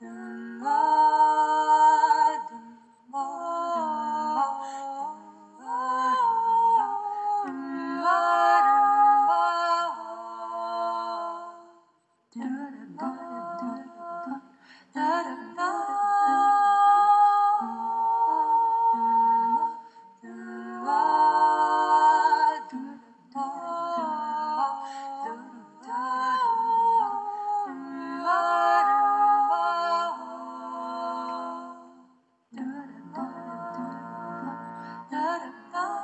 Dum, Oh.